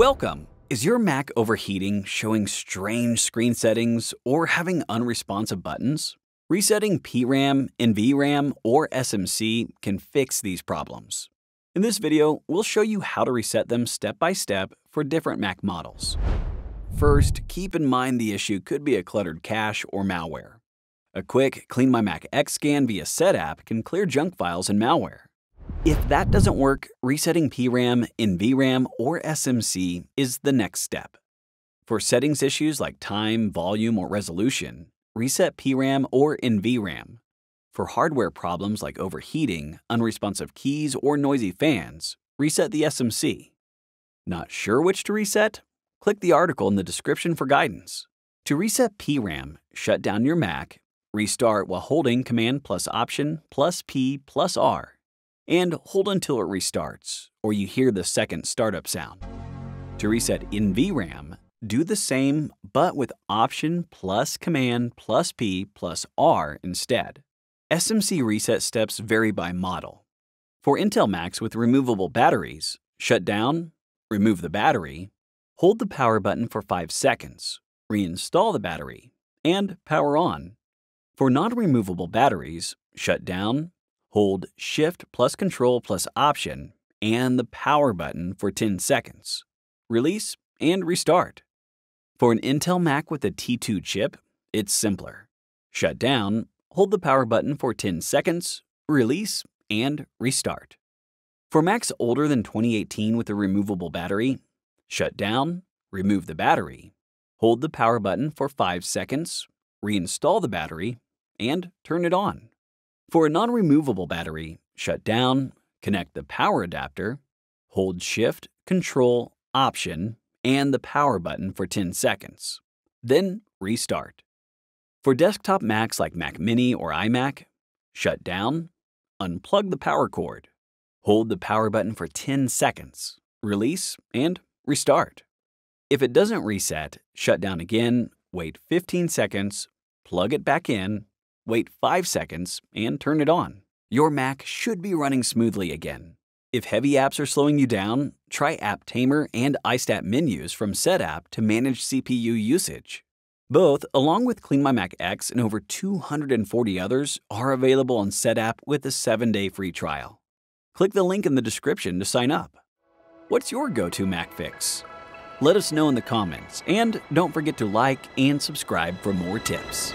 Welcome! Is your Mac overheating, showing strange screen settings, or having unresponsive buttons? Resetting PRAM, NVRAM, or SMC can fix these problems. In this video, we'll show you how to reset them step by step for different Mac models. First, keep in mind the issue could be a cluttered cache or malware. A quick CleanMyMac X scan via Setapp can clear junk files and malware. If that doesn't work, resetting PRAM, NVRAM, or SMC is the next step. For settings issues like time, volume, or resolution, reset PRAM or NVRAM. For hardware problems like overheating, unresponsive keys, or noisy fans, reset the SMC. Not sure which to reset? Click the article in the description for guidance. To reset PRAM, shut down your Mac, restart while holding Command plus Option plus P plus R and hold until it restarts, or you hear the second startup sound. To reset NVRAM, do the same but with Option plus Command plus P plus R instead. SMC reset steps vary by model. For Intel Macs with removable batteries, shut down, remove the battery, hold the power button for 5 seconds, reinstall the battery, and power on. For non-removable batteries, shut down, hold Shift plus Control plus Option and the power button for 10 seconds. Release and restart. For an Intel Mac with a T2 chip, it's simpler. Shut down, hold the power button for 10 seconds, release, and restart. For Macs older than 2018 with a removable battery, shut down, remove the battery, hold the power button for 5 seconds, reinstall the battery, and turn it on. For a non-removable battery, shut down, connect the power adapter, hold Shift, Control, Option, and the power button for 10 seconds. Then restart. For desktop Macs like Mac Mini or iMac, shut down, unplug the power cord, hold the power button for 10 seconds, release, and restart. If it doesn't reset, shut down again, wait 15 seconds, plug it back in, wait 5 seconds, and turn it on. Your Mac should be running smoothly again. If heavy apps are slowing you down, try App Tamer and iStat menus from Setapp to manage CPU usage. Both, along with CleanMyMac X and over 240 others, are available on Setapp with a 7-day free trial. Click the link in the description to sign up. What's your go-to Mac fix? Let us know in the comments, and don't forget to like and subscribe for more tips.